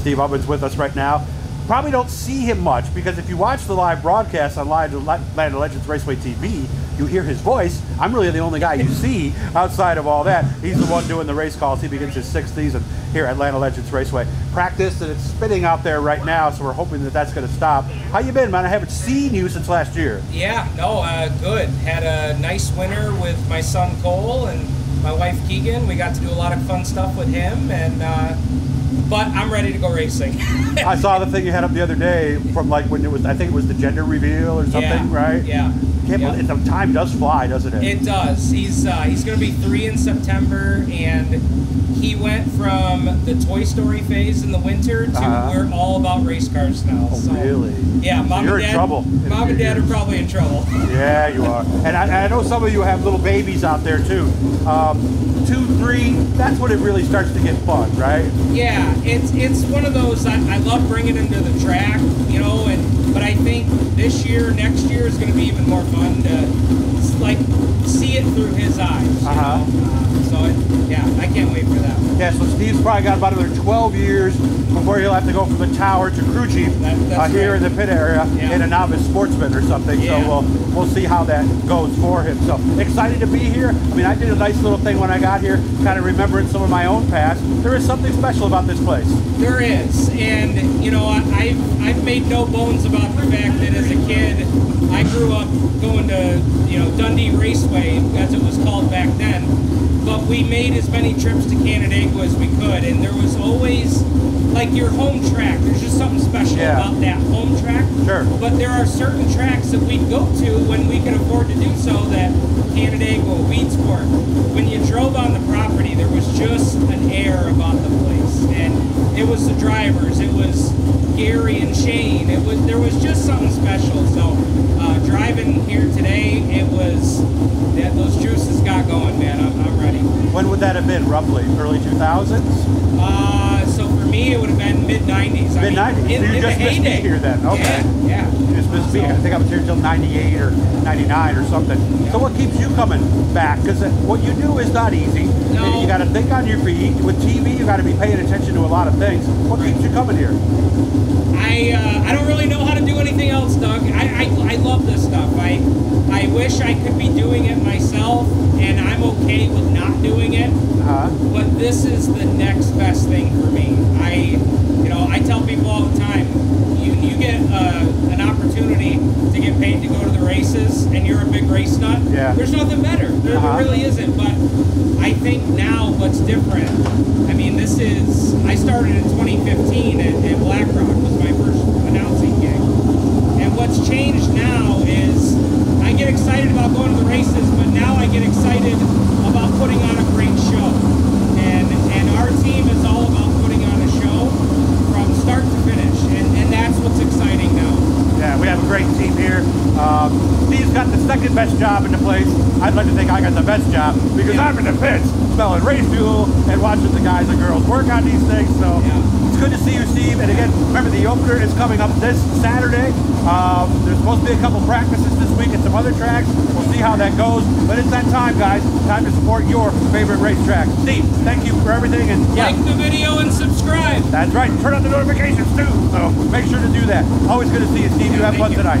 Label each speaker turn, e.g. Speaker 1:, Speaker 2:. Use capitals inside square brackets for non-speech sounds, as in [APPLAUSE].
Speaker 1: Steve Ovens with us right now. Probably don't see him much because if you watch the live broadcast on Live Land of Legends Raceway TV, you hear his voice. I'm really the only guy you see outside of all that. He's the one doing the race calls. He begins his sixth season here at Land of Legends Raceway. Practice and it's spinning out there right now, so we're hoping that that's going to stop. How you been, man? I haven't seen you since last year.
Speaker 2: Yeah, no, uh, good. Had a nice winter with my son Cole and my wife Keegan. We got to do a lot of fun stuff with him, and uh, but I'm ready to go racing.
Speaker 1: I saw the thing you had up the other day from like when it was, I think it was the gender reveal or something,
Speaker 2: yeah,
Speaker 1: right?
Speaker 2: Yeah.
Speaker 1: Can't
Speaker 2: yeah.
Speaker 1: believe, the time does fly, doesn't it?
Speaker 2: It does. He's uh, he's going to be three in September, and he went from the Toy Story phase in the winter to
Speaker 1: Uh-huh.
Speaker 2: we're all about race cars now.
Speaker 1: Oh,
Speaker 2: so,
Speaker 1: really?
Speaker 2: Yeah, mom
Speaker 1: You're
Speaker 2: and dad.
Speaker 1: trouble in a
Speaker 2: Mom and dad
Speaker 1: years.
Speaker 2: are probably in trouble. [LAUGHS]
Speaker 1: Yeah, you are. And I, I know some of you have little babies out there too. Um, two, three, that's when it really starts to get fun, right?
Speaker 2: Yeah, it's it's one of those. I, I love bringing him to the track, you know, and but I think this year, next year is going to be even more fun to like see it through his eyes.
Speaker 1: Uh-huh.
Speaker 2: Uh, so it, yeah, I can't wait for that.
Speaker 1: Yeah, so Steve's probably got about another 12 years before he'll have to go from the tower to crew chief
Speaker 2: That-
Speaker 1: uh, here
Speaker 2: right.
Speaker 1: in the pit area
Speaker 2: Yeah.
Speaker 1: in a novice sportsman or something.
Speaker 2: Yeah.
Speaker 1: So we'll we'll see how that goes for him. So excited to be here. I mean, I did a nice little thing when I got here, kind of remembering some of my own past. There is something special about this place.
Speaker 2: There is, and you know, I, I've I've made no bones about the fact that as a kid, I grew up going to you know Dundee Raceway as it was called back then. But we made as many trips to Canandaigua as we could, and there was always like your home track. There's just something special
Speaker 1: Yeah.
Speaker 2: about that home track.
Speaker 1: Sure.
Speaker 2: But there are certain tracks that we'd go to when we could afford to do so. That Canandaigua, Weedsport. When you drove on the property, there was just an air about the place, and it was the drivers. It was Gary and Shane. It was there was just something special. So driving here today, it was that those juices got going, man. I'm, I'm ready.
Speaker 1: When would that have been, roughly? Early 2000s?
Speaker 2: Uh, so for me, it would have been mid '90s. I
Speaker 1: Mid
Speaker 2: mean,
Speaker 1: 90s.
Speaker 2: In,
Speaker 1: So you
Speaker 2: in
Speaker 1: just missed me here then. Okay.
Speaker 2: Yeah. yeah.
Speaker 1: You just missed me. I think I was here till 98 or 99 or something. So what keeps you coming back? Because what you do is not easy.
Speaker 2: No.
Speaker 1: You got to think on your feet. With TV, you got to be paying attention to a lot of things. What keeps you coming here?
Speaker 2: I uh, I don't really know how to do anything else, Doug. I, I, I love this stuff. I I wish I could be doing it myself, and I'm okay with not doing it.
Speaker 1: Uh,
Speaker 2: But this is the next best thing for me. I you know I tell people all the time, you you get uh, an opportunity to get paid to go to the races, and you're a big race nut.
Speaker 1: Yeah.
Speaker 2: There's nothing better. There,
Speaker 1: Uh-huh.
Speaker 2: there really isn't. But I think now what's different. I mean, this is I started in 2015 at, at Black Rock was my first announcing gig. And what's changed now is I get excited about going to the races, but now I get excited about putting on a great show. And and our team is all about putting on a show from start to finish. And, and that's what's exciting now.
Speaker 1: yeah, we have a great team here. Um, Steve's got the second best job in the place. I'd like to think I got the best job because
Speaker 2: Yeah.
Speaker 1: I'm in the pits smelling race fuel and watching the guys and girls work on these things. So
Speaker 2: Yeah.
Speaker 1: it's good to see you, Steve. And again, remember the opener is coming up this Saturday. Um, there's supposed to be a couple practices this week at some other tracks. We'll see how that goes. But it's that time, guys. Time to support your favorite racetrack. Steve, thank you for everything. And yeah,
Speaker 2: Like the video and subscribe.
Speaker 1: that's right. Turn on the notifications too. So make sure to do that. Always good to see you, Steve. You have fun
Speaker 2: you.
Speaker 1: tonight.